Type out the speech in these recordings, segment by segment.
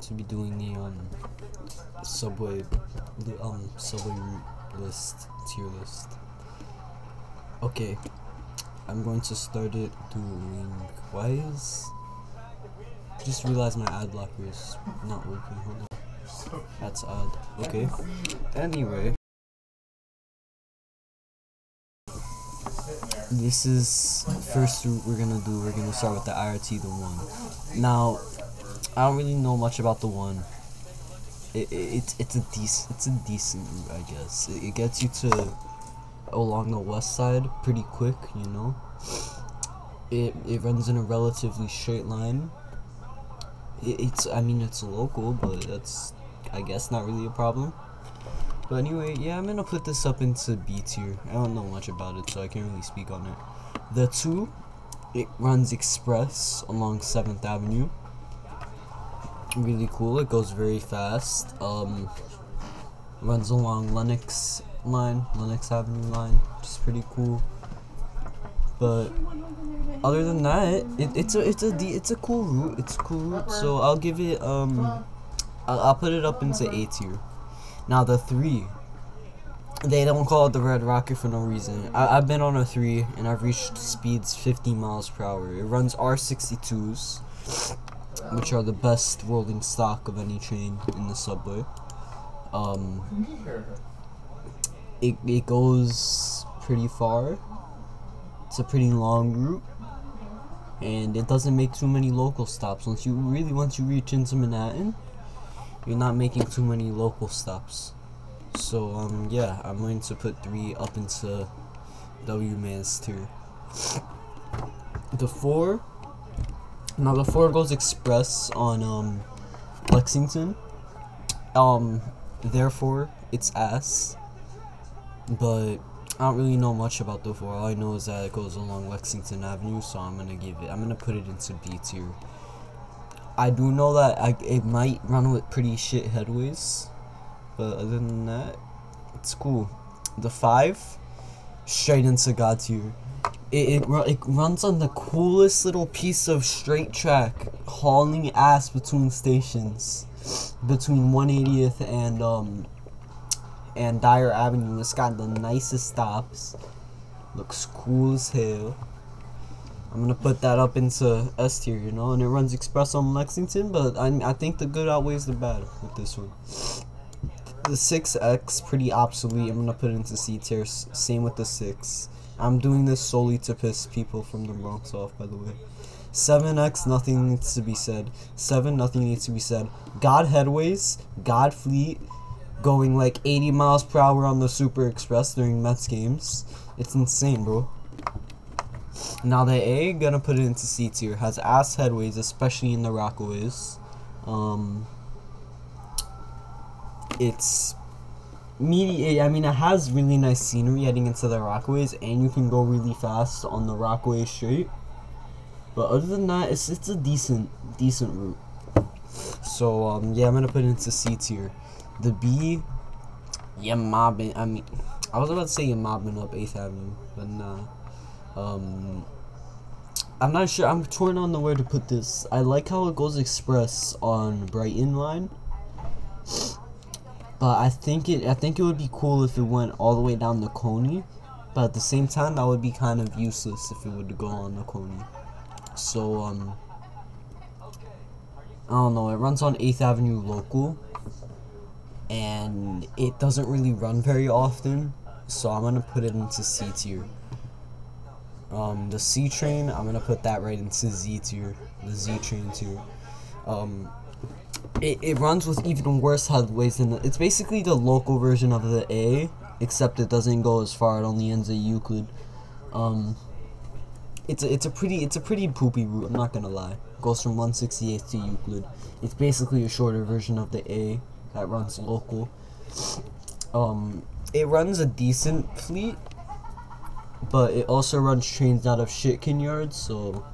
going to be doing the um subway um subway route list tier list. Okay, I'm going to start it doing. Why is? Just realized my ad blocker is not working. Hold on. That's odd. Okay. Anyway. This is first route we're gonna do. We're gonna start with the IRT, the one. Now, I don't really know much about the one. It, it it's it's a decent it's a decent route, I guess. It, it gets you to along the west side pretty quick, you know. It it runs in a relatively straight line. It, it's I mean it's local, but that's I guess not really a problem. But anyway, yeah, I'm gonna put this up into B tier. I don't know much about it, so I can't really speak on it. The two, it runs express along Seventh Avenue. Really cool. It goes very fast. Um, runs along Lenox line, Lenox Avenue line, which is pretty cool. But other than that, it, it's a it's a it's a cool route. It's cool route. So I'll give it um, I'll, I'll put it up into A tier. Now the three, they don't call it the Red Rocket for no reason. I, I've been on a three and I've reached speeds 50 miles per hour. It runs R62s, which are the best rolling stock of any train in the subway. Um, it it goes pretty far. It's a pretty long route. And it doesn't make too many local stops. Once you really once you reach into Manhattan, you're not making too many local stops. So um yeah, I'm going to put three up into W man's tier. The four now the four goes express on um Lexington. Um therefore it's ass. But I don't really know much about the four. All I know is that it goes along Lexington Avenue, so I'm gonna give it I'm gonna put it into B tier. I do know that I, it might run with pretty shit headways, but other than that, it's cool. The five, straight into God tier. It, it, it runs on the coolest little piece of straight track, hauling ass between stations, between 180th and um and Dyre Avenue. It's got the nicest stops. Looks cool as hell. I'm gonna put that up into S tier, you know, and it runs express on Lexington, but I, I think the good outweighs the bad with this one. The 6X, pretty obsolete, I'm gonna put it into C tier, same with the 6. I'm doing this solely to piss people from the Bronx off, by the way. 7X, nothing needs to be said. 7, nothing needs to be said. God Headways, God Fleet, going like 80 miles per hour on the Super Express during Mets games. It's insane, bro. Now the A, gonna put it into C tier, has ass headways, especially in the Rockaways. Um, it's media. I mean, it has really nice scenery heading into the Rockaways, and you can go really fast on the Rockaway Straight. But other than that, it's it's a decent decent route. So um, yeah, I'm gonna put it into C tier. The B, yeah, mobbing. I mean, I was about to say you're mobbing up 8th Avenue, but nah. Um, I'm not sure. I'm torn on the where to put this. I like how it goes express on Brighton line, but I think it. I think it would be cool if it went all the way down to Coney, but at the same time, that would be kind of useless if it would go on the Coney. So um, I don't know. It runs on 8th Avenue local, and it doesn't really run very often. So I'm gonna put it into C tier. Um, the C train, I'm gonna put that right into Z tier, the Z train tier. Um, it, it runs with even worse headways than the, it's basically the local version of the A, except it doesn't go as far. It only ends at Euclid. Um, it's a, it's a pretty it's a pretty poopy route. I'm not gonna lie. It goes from 168th to Euclid. It's basically a shorter version of the A that runs local. Um, it runs a decent fleet but it also runs trains out of Shitkin yards, so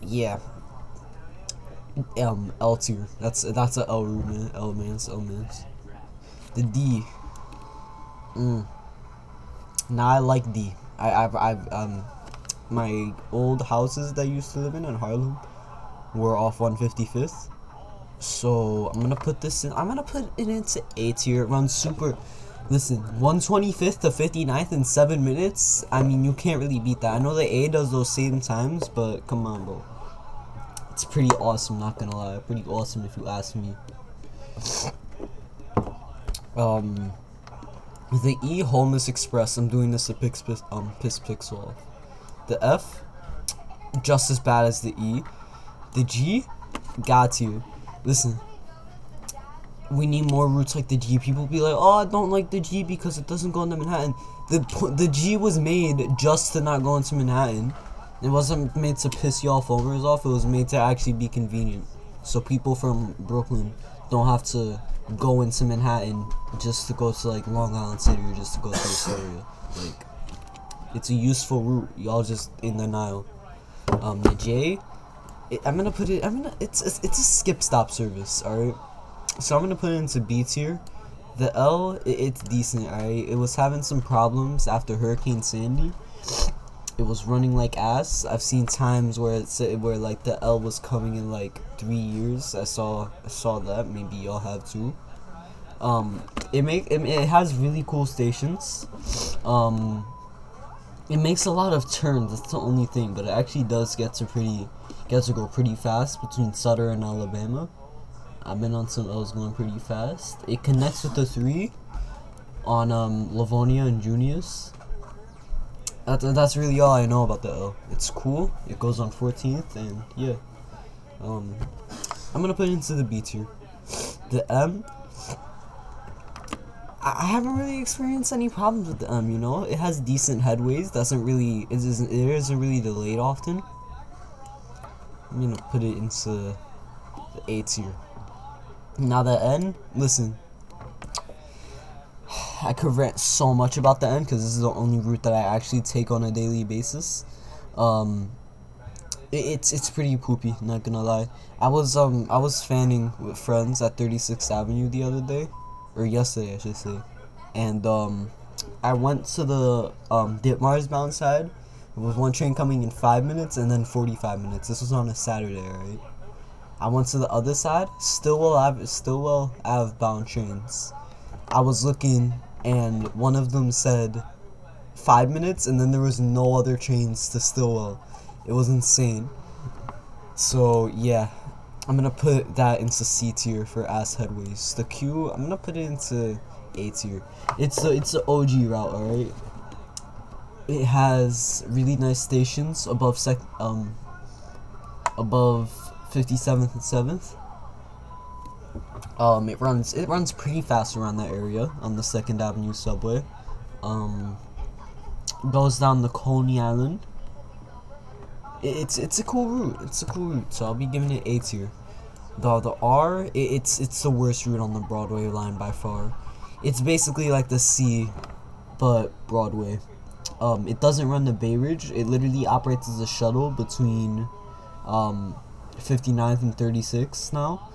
yeah. Um, L tier. That's that's a L man. L man's L man's. The D. Mm. Now I like D. I I've I've um my old houses that I used to live in in Harlem were off 155th. So I'm gonna put this in. I'm gonna put it into A tier. It runs super. Listen, 125th to 59th in seven minutes. I mean, you can't really beat that. I know the A does those same times, but come on, bro. It's pretty awesome. Not gonna lie, pretty awesome if you ask me. Um, the E Homeless Express. I'm doing this to Pix, um Piss Pixel. The F, just as bad as the E. The G, got you. Listen, we need more routes like the G. People be like, oh, I don't like the G because it doesn't go into Manhattan. The the G was made just to not go into Manhattan. It wasn't made to piss y'all foamers off. It was made to actually be convenient. So people from Brooklyn don't have to go into Manhattan just to go to like Long Island City or just to go to Astoria. Like, it's a useful route. Y'all just in denial. Um, the J, it, I'm gonna put it. I'm gonna. It's it's, it's a skip stop service. All right. So I'm gonna put it into B tier. The L, it, it's decent. Alright. It was having some problems after Hurricane Sandy. It was running like ass. I've seen times where it's where like the L was coming in like three years. I saw I saw that. Maybe y'all have too. Um, it make it, it has really cool stations. Um, it makes a lot of turns. That's the only thing, but it actually does get to pretty gets to go pretty fast between Sutter and Alabama. I've been on some L's going pretty fast. It connects with the three on um, Livonia and Junius. That, that's really all I know about the L. It's cool. It goes on 14th, and yeah. Um, I'm gonna put it into the B tier. The M. I haven't really experienced any problems with the M. You know, it has decent headways. Doesn't really. It isn't. It isn't really delayed often. I'm gonna put it into the A tier. Now the N. Listen. I could rant so much about the N because this is the only route that I actually take on a daily basis. Um, it, it's it's pretty poopy. Not gonna lie. I was um I was fanning with friends at 36th Avenue the other day, or yesterday I should say, and um I went to the um Ditmars bound side. There was one train coming in five minutes and then 45 minutes. This was on a Saturday, right? I went to the other side. Still will have still will have bound trains. I was looking and one of them said five minutes and then there was no other trains to Stillwell. It was insane. So yeah, I'm gonna put that into C tier for ass headways. The Q, I'm gonna put it into A tier. It's a it's a OG route, alright. It has really nice stations above sec um above 57th and 7th. Um, it runs it runs pretty fast around that area on the Second Avenue subway. Um, goes down the Coney Island. It's it's a cool route. It's a cool route. So I'll be giving it A tier. The the R, it, it's it's the worst route on the Broadway line by far. It's basically like the C, but Broadway. Um, it doesn't run the Bay Ridge. It literally operates as a shuttle between um, 59th and 36 now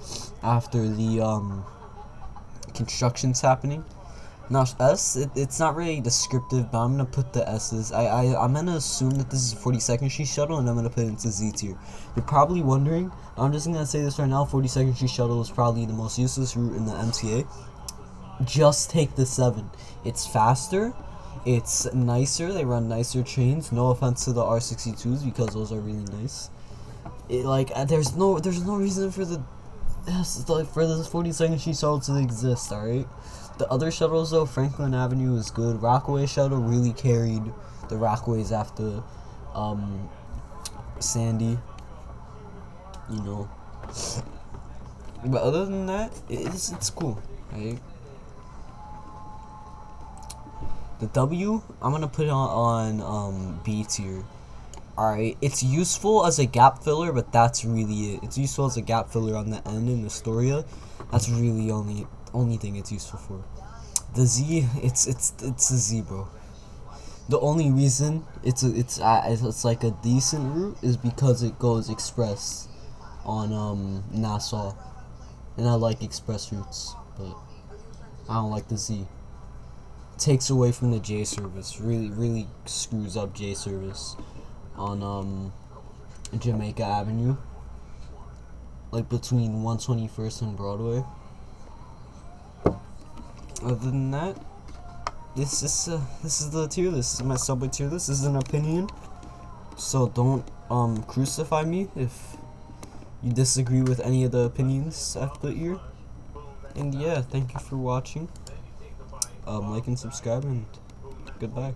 after the um, construction's happening. Now S, it, it's not really descriptive, but I'm gonna put the S's. I, I I'm gonna assume that this is 42nd Street Shuttle, and I'm gonna put it into Z tier. You're probably wondering. I'm just gonna say this right now. 42nd Street Shuttle is probably the most useless route in the MTA. Just take the seven. It's faster. It's nicer. They run nicer trains. No offense to the R62s because those are really nice it, like uh, there's no there's no reason for the for this 42nd Street shuttle to exist. All right, the other shuttles though, Franklin Avenue is good. Rockaway shuttle really carried the Rockaways after um, Sandy. You know, but other than that, it's it's cool. Right. The W, I'm gonna put it on, on um, B tier. Alright, it's useful as a gap filler, but that's really it. It's useful as a gap filler on the end in Astoria. That's really only only thing it's useful for. The Z, it's it's it's a Z, bro. The only reason it's a, it's it's like a decent route is because it goes express on um Nassau, and I like express routes, but I don't like the Z. takes away from the J service. Really, really screws up J service on um, Jamaica Avenue. like between 121st and Broadway. Other than that, this is uh, this is the tier. This is my subway tier. This is an opinion, so don't um crucify me if you disagree with any of the opinions I've put here. And yeah, thank you for watching. Um, like and subscribe, and goodbye.